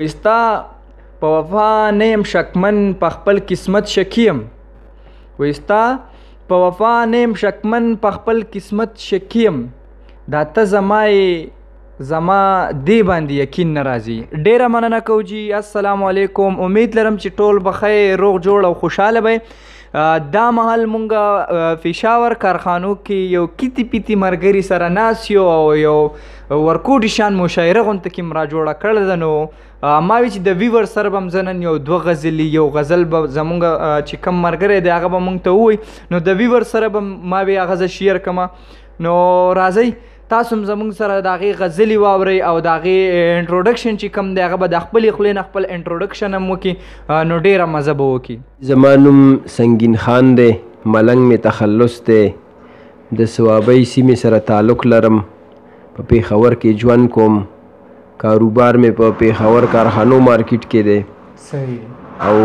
وستا په وفا نه يم شکمن په خپل قسمت شکیم وستا په وفا نه يم شکمن په خپل قسمت شکیم دا ته زمای زما دی باندې یقین ناراضي ډیره مننه کوجی السلام علیکم امید لرم چې ټول بخیر روغ جوړ او خوشاله به دا مهال مونږ فشاور کارخانو کې یو کیتی پیتی مرګري سره ناس یو او یو ورکوټي شان مشاعره غونته کې مرا جوړه کړل ده نو ما وی چې د ویور سره بم زنن یو دوه غزلی یو غزل به زمونږ چې کم مرګري دی هغه به مونږ ته وای نو د ویور سره بم ما وی هغه ز شیر کما نو راځي تاسو هم زمونږ سره د هغې غزلې واورئ او د هغې انټروډکشن چې کوم دی هغه به د خپلې خولې نه خپل انټروډکشن هم وکړي نو ډېره مزه به وکړي زما نوم سنګین خان دی ملنګ مې تخلص دی د صوابۍ سیمې سره تعلق لرم په پېښور کې ژوند کوم کاروبار مې په پېښور کارخانو مارکیټ کې دی او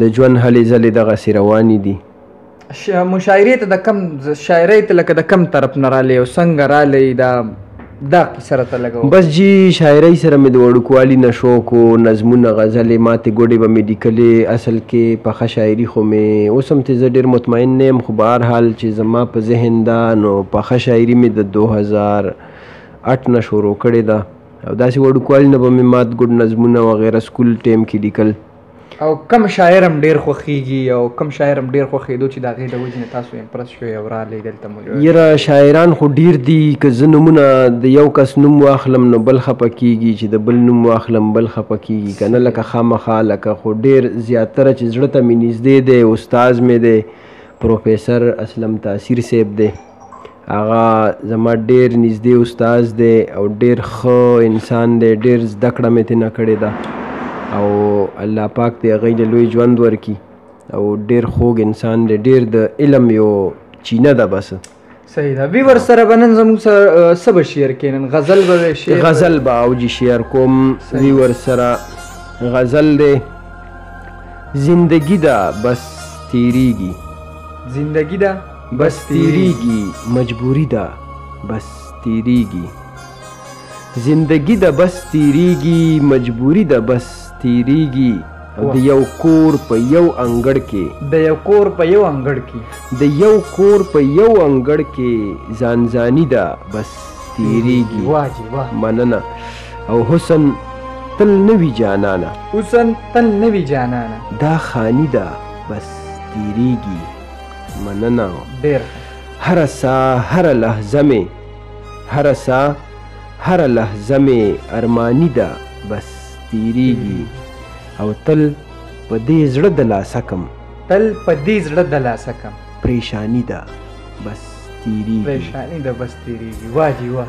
د ژوند هلې ځلې دغسې روانې دي مشاعرې ته د کم شاعرۍ ته لکه د کم طرف نه رالی او څنګه رالی دا دا کیسه راته لګوه بس جی شاعرۍ سره مې د وړوکوالي نه شوق و نظمونه غزلې ماتې ګوډې به مې لیکلې اصل کې پخه شاعري خو مې اوس هم ترې زه ډېر مطمئن نه یم خو به هر حال چې زما په ذهن ده نو پخه شاعري مې د دوه هزار اټ نه شروع کړې ده او داسې وړوکوالي نه به مې مات ګوډ نظمونه وغیره سکول ټایم کې لیکل او کم شاعر هم ډیر خوخیږي او کم شاعر هم ډیر خوخیدو چې دا غي د وجنه تاسو امپرس شوي او را لې دلته مو یره شاعران خو ډیر دي که زنمونه د یو کس نوم واخلم نو بل خپکیږي چې د بل نوم واخلم بل خپکیږي کنه لکه خامخا لکه خو ډیر زیاتره چې زړه ته مې نږدې دی استاد مې دی پروفیسور اسلم تاثیر صاحب دی هغه زما ډېر نږدې استاد دی او ډېر ښه انسان دی ډېر زده کړه مې ترې نه کړې ده او الله پاک دې هغوی له لوی ژوند ورکړي او ډېر خوږ انسان دی ډېر د علم یو چینه ده بس صحیح ده وی ور سره بنن زموږ سره سب شیر کینن غزل به شیر غزل با او جی شیر کوم وی ور سره غزل دی زندگی دا بس تیریږي زندگی دا بس تیریږي مجبوری ده بس تیریږي زندگی ده بس تیریږي مجبوری ده بس تیریږي د یو کور په یو انګړ کې د یو کور په یو انګړ کې د یو کور په یو انګړ کې ځان ځاني ده بس تیریږي واجی واه مننه او حسن تل نوی جانانا حسن تل نوی جانانا دا خانی ده بس تیریږي مننه ډیر هر سا هر لحظه می هر سا هر لحظه می ارمانی ده بس تیریږي او تل په دې زړه د لاسه کم تل په دې زړه د لاسه کم پریشانی ده بس تیریږي پریشانی ده بس تیریږي واجی واه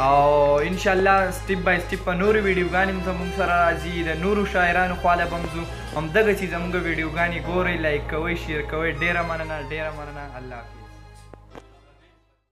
او ان شاء الله سټیپ بای سټیپ په نورو ویډیوګانې هم زموږ سره راځي د نورو شاعرانو خواله به هم ځو همدغه چې زموږ ویډیوګانې ګورئ لایک کوئ شیر کوئ ډېره مننه ډېره مننه الله حافظ